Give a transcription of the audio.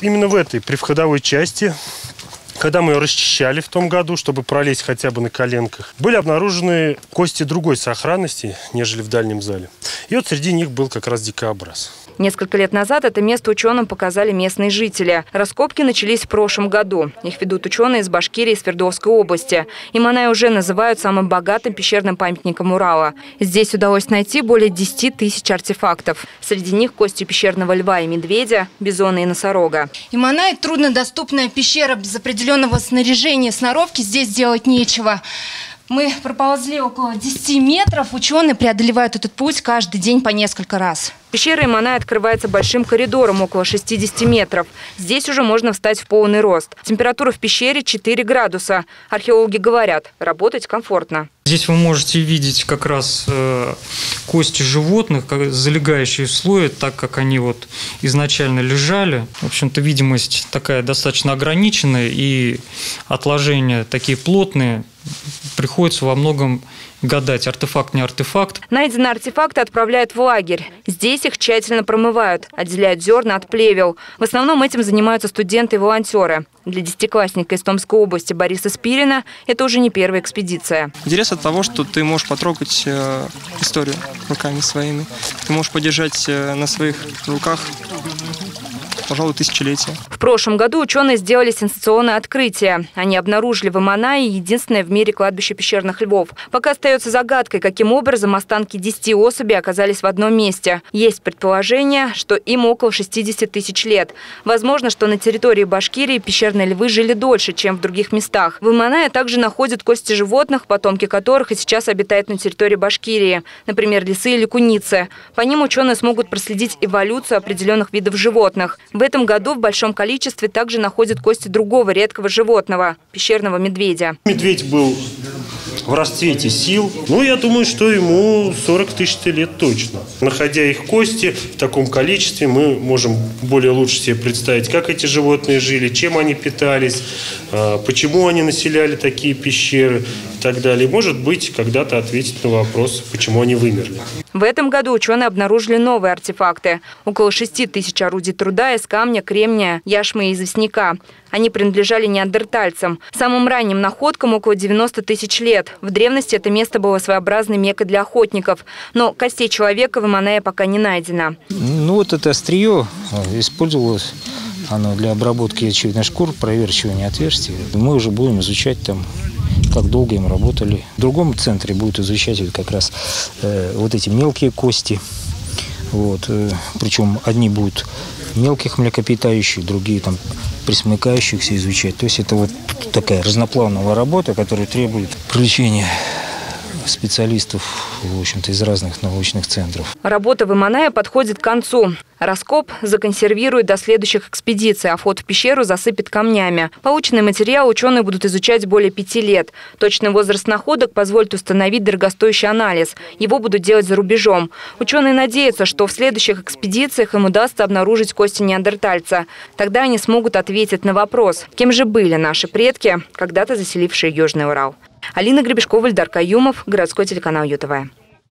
именно в этой, при входовой части, когда мы ее расчищали в том году, чтобы пролезть хотя бы на коленках, были обнаружены кости другой сохранности, нежели в дальнем зале. И вот среди них был как раз дикообраз. Несколько лет назад это место ученым показали местные жители. Раскопки начались в прошлом году. Их ведут ученые из Башкирии и Свердловской области. Иманай уже называют самым богатым пещерным памятником Урала. Здесь удалось найти более 10 тысяч артефактов. Среди них кости пещерного льва и медведя, бизона и носорога. Иманай – труднодоступная пещера без определенного снаряжения, сноровки здесь делать нечего. Мы проползли около 10 метров. Ученые преодолевают этот путь каждый день по несколько раз. Пещера Иманай открывается большим коридором около 60 метров. Здесь уже можно встать в полный рост. Температура в пещере 4 градуса. Археологи говорят, работать комфортно. Здесь вы можете видеть как раз э, кости животных, залегающие в слое, так как они вот изначально лежали. В общем-то, видимость такая достаточно ограниченная, и отложения такие плотные, приходится во многом гадать, артефакт не артефакт. Найденные артефакты отправляют в лагерь. Здесь их тщательно промывают, отделяют зерна от плевел. В основном этим занимаются студенты и волонтеры. Для десятиклассника из Томской области Бориса Спирина это уже не первая экспедиция. Интерес от того, что ты можешь потрогать э, историю руками своими. Ты можешь подержать э, на своих руках пожалуй, тысячелетия. В прошлом году ученые сделали сенсационное открытие. Они обнаружили в Аманае единственное в мире кладбище пещерных львов. Пока остается загадкой, каким образом останки 10 особей оказались в одном месте. Есть предположение, что им около 60 тысяч лет. Возможно, что на территории Башкирии пещерные львы жили дольше, чем в других местах. В Аманае также находят кости животных, потомки которых и сейчас обитают на территории Башкирии. Например, лисы или куницы. По ним ученые смогут проследить эволюцию определенных видов животных. Этом году в большом количестве также находят кости другого редкого животного – пещерного медведя. Медведь был в расцвете сил. Ну, я думаю, что ему 40 тысяч лет точно. Находя их кости в таком количестве, мы можем более лучше себе представить, как эти животные жили, чем они питались, а, почему они населяли такие пещеры и так далее. Может быть, когда-то ответить на вопрос, почему они вымерли. В этом году ученые обнаружили новые артефакты. Около 6 тысяч орудий труда из камня, кремния, яшмы и известняка. Они принадлежали неандертальцам. Самым ранним находкам около 90 тысяч лет. В древности это место было своеобразной мекой для охотников. Но костей человека в Иманае пока не найдено. Ну вот это острие использовалось оно для обработки очевидно шкур, проверчивания отверстий. Мы уже будем изучать там как долго им работали. В другом центре будут изучать как раз э, вот эти мелкие кости. Вот, э, причем одни будут мелких млекопитающих, другие там присмыкающихся изучать. То есть это вот такая разноплановая работа, которая требует привлечения специалистов, в общем-то, из разных научных центров. Работа в Иманае подходит к концу. Раскоп законсервирует до следующих экспедиций, а вход в пещеру засыпет камнями. Полученный материал ученые будут изучать более пяти лет. Точный возраст находок позволит установить дорогостоящий анализ. Его будут делать за рубежом. Ученые надеются, что в следующих экспедициях им удастся обнаружить кости неандертальца. Тогда они смогут ответить на вопрос, кем же были наши предки, когда-то заселившие Южный Урал. Алина Гребешкова, Ильдар Каюмов, городской телеканал ЮТВ.